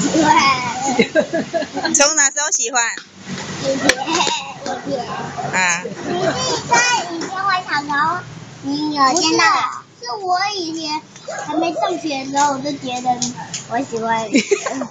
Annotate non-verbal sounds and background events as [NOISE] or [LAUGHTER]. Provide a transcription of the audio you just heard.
喜欢从哪时候喜欢？姐姐姐姐。啊。你是在以前我小时候你有见到是我以前还没上学的时候我就觉得我喜欢。你 [LAUGHS]